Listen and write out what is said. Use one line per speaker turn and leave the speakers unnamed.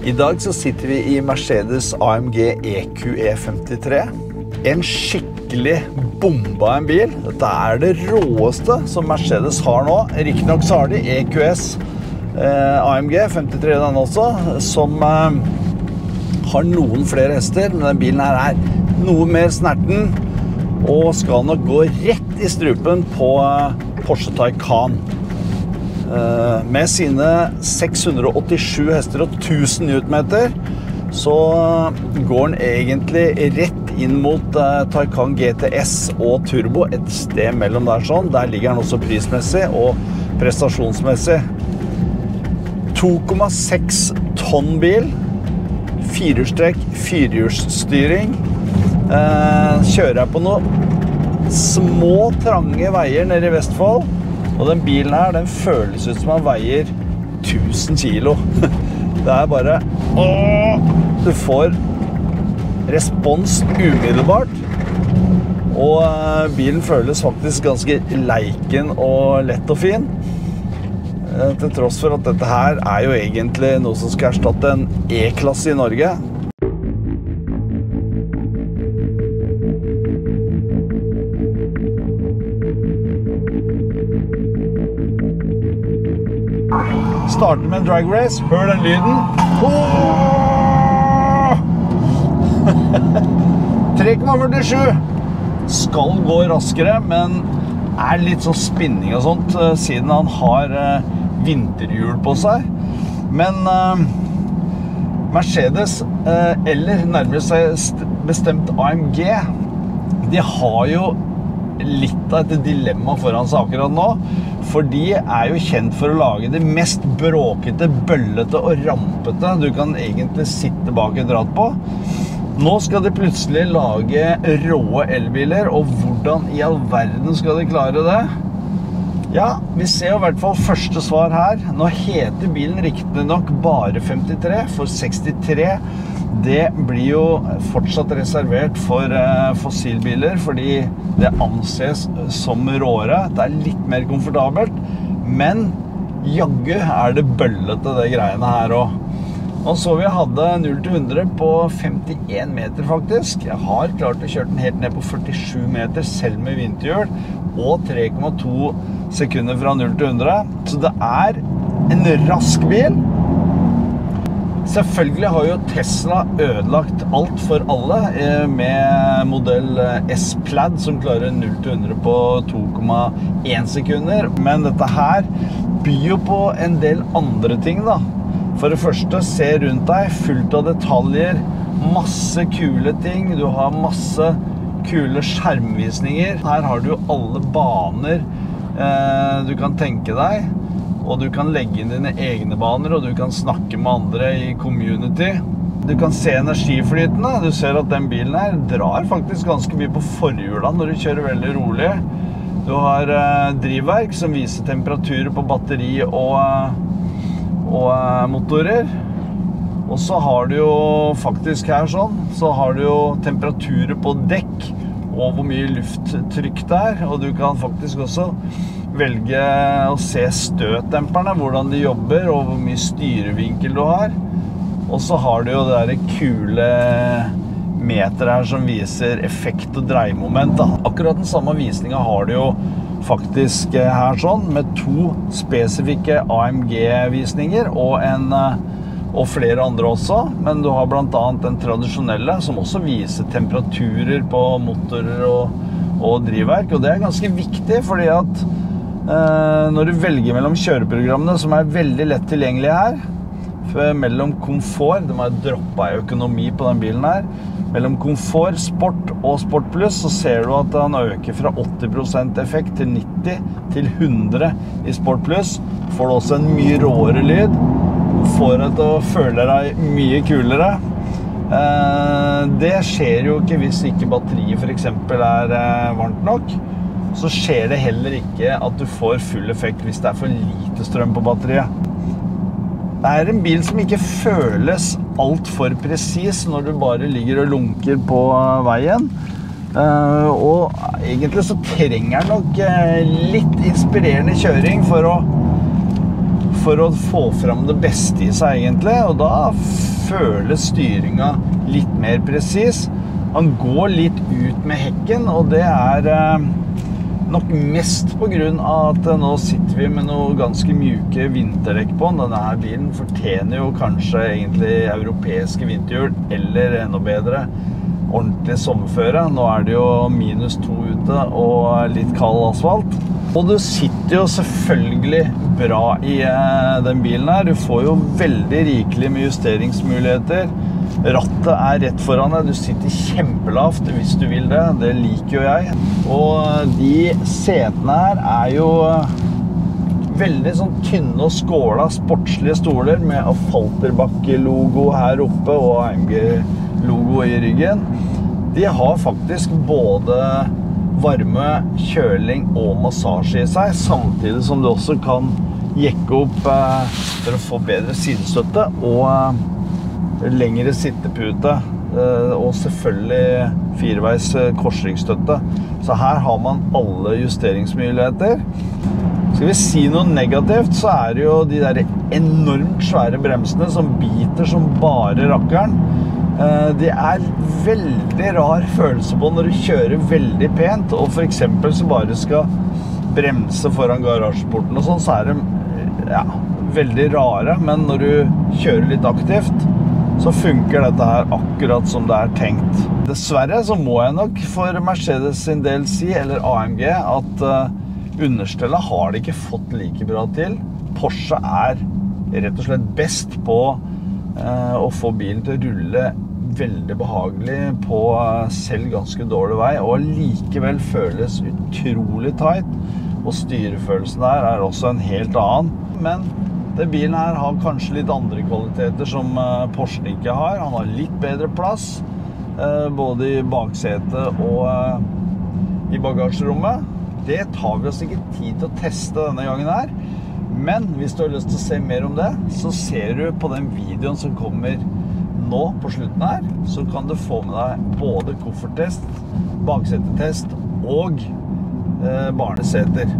I dag så sitter vi i Mercedes AMG EQE 53. En skikkelig bomba en bil. Dette er det råeste som Mercedes har nå. Riktignok så har de EQS eh, AMG 53 den også, som eh, har noen flere hester, men den bilen her er noe mer snerten og skal nok gå rett i strupen på eh, Porsche Taycan. Eh, med sine 687 hester og 1000 newtonmeter så går den egentlig rett inn mot uh, Taycan GTS og Turbo, et sted mellom der sånn. Der ligger den også prismessig og prestasjonsmessig. 2,6 tonn bil. Firehjulstrekk, firehjulsstyring. Uh, kjører jeg på noen små, trange veier nede i Vestfold. Og den bilen her, den føles ut som den veier 1000 kilo. Det er bare Åh! Du får respons umiddelbart. Og eh, bilen føles faktisk ganske leiken og lett og fin. Eh, til tross for at dette her er jo egentlig noe som skal erstatte en E-klasse i Norge. Starter med en drag race. Hør den lyden. 3,47. Skal gå raskere, men er litt sånn spinning og sånt eh, siden han har eh, vinterhjul på seg. Men uh, Mercedes, uh, eller nærmere seg bestemt AMG, de har jo litt av et dilemma foran seg akkurat nå. For de er jo kjent for å lage det mest bråkete, bøllete og rampete du kan egentlig sitte bak et ratt på. Nå skal de plutselig lage råe elbiler, og hvordan i all verden skal de klare det? Ja, vi ser i hvert fall første svar her. Nå heter bilen riktignok bare 53, for 63 det blir jo fortsatt reservert for eh, fossilbiler, fordi det anses som råere. Det er litt mer komfortabelt, men jaggu er det bøllete, det greiene her òg. Nå så vi hadde 0 til 100 på 51 meter, faktisk. Jeg har klart å kjøre den helt ned på 47 meter, selv med vinterhjul. Og 3,2 sekunder fra 0 til 100. Så det er en rask bil. Selvfølgelig har jo Tesla ødelagt alt for alle eh, med modell eh, S-Plaid som klarer 0 til 100 på 2,1 sekunder. Men dette her byr jo på en del andre ting, da. For det første, se rundt deg. Fullt av detaljer. Masse kule ting. Du har masse kule skjermvisninger. Her har du alle baner du kan tenke deg. Og du kan legge inn dine egne baner, og du kan snakke med andre i community. Du kan se energiflytende. Du ser at den bilen her drar faktisk ganske mye på forhjula når du kjører veldig rolig. Du har eh, drivverk som viser temperaturer på batteri og, eh, og eh, motorer. Og så har du jo faktisk her sånn, så har du jo temperaturer på dekk og hvor mye lufttrykk det er. Og du kan faktisk også velge å se støtdemperne, hvordan de jobber, og hvor mye styrevinkel du har. Og så har du jo det derre kule meteret her som viser effekt og dreiemoment. Akkurat den samme visninga har du jo faktisk eh, her sånn, med to spesifikke AMG-visninger og, en, eh, og flere andre også. Men du har bl.a. den tradisjonelle, som også viser temperaturer på motorer og, og drivverk. Og det er ganske viktig, fordi at Eh, når du velger mellom kjøreprogrammene, som er veldig lett tilgjengelige her Mellom komfort De har droppa økonomi på den bilen her. Mellom komfort, sport og sport pluss så ser du at han øker fra 80% effekt til 90 til 100 i sport pluss. Får du også en mye råere lyd. Får deg til å føle deg mye kulere. Eh, det skjer jo ikke hvis ikke batteriet f.eks. er eh, varmt nok så skjer det heller ikke at du får full effekt hvis det er for lite strøm på batteriet. Det er en bil som ikke føles altfor presis når du bare ligger og lunker på veien. Eh, og egentlig så trenger den nok litt inspirerende kjøring for å for å få fram det beste i seg, egentlig. Og da føles styringa litt mer presis. Han går litt ut med hekken, og det er eh, nok mest pga. at eh, nå sitter vi med noe ganske mjuke vinterdekk på den. Denne her bilen fortjener jo kanskje egentlig europeiske vinterhjul, eller enda bedre ordentlig sommerføre. Nå er det jo minus to ute og litt kald asfalt. Og du sitter jo selvfølgelig bra i eh, den bilen her. Du får jo veldig rikelig med justeringsmuligheter. Rattet er rett foran deg. Du sitter kjempelavt hvis du vil det. Det liker jo jeg. Og de setene her er jo veldig sånn tynne og skåla sportslige stoler med Falterbakke-logo her oppe og AMG-logo i ryggen. De har faktisk både varme, kjøling og massasje i seg, samtidig som du også kan jekke opp eh, for å få bedre sidestøtte og eh, lengre sittepute. Eh, og selvfølgelig fireveis korsryggstøtte. Så her har man alle justeringsmuligheter. Skal vi si noe negativt, så er det jo de der enormt svære bremsene som biter som bare rakkeren. Det er veldig rar følelse på når du kjører veldig pent, og f.eks. så bare skal bremse foran garasjeporten og sånn, så er de ja, veldig rare. Men når du kjører litt aktivt, så funker dette her akkurat som det er tenkt. Dessverre så må jeg nok for Mercedes sin del si, eller AMG, at uh, understellet har de ikke fått like bra til. Porsche er rett og slett best på å få bilen til å rulle veldig behagelig på selv ganske dårlig vei, og likevel føles utrolig tight. Og styrefølelsen der er også en helt annen. Men den bilen her har kanskje litt andre kvaliteter som Porsche ikke har. Han har litt bedre plass, både i baksetet og i bagasjerommet. Det tar vi oss ikke tid til å teste denne gangen her. Men hvis du har lyst til å se mer om det, så ser du på den videoen som kommer nå på slutten her, så kan du få med deg både kofferttest, baksetetest og eh, barneseter.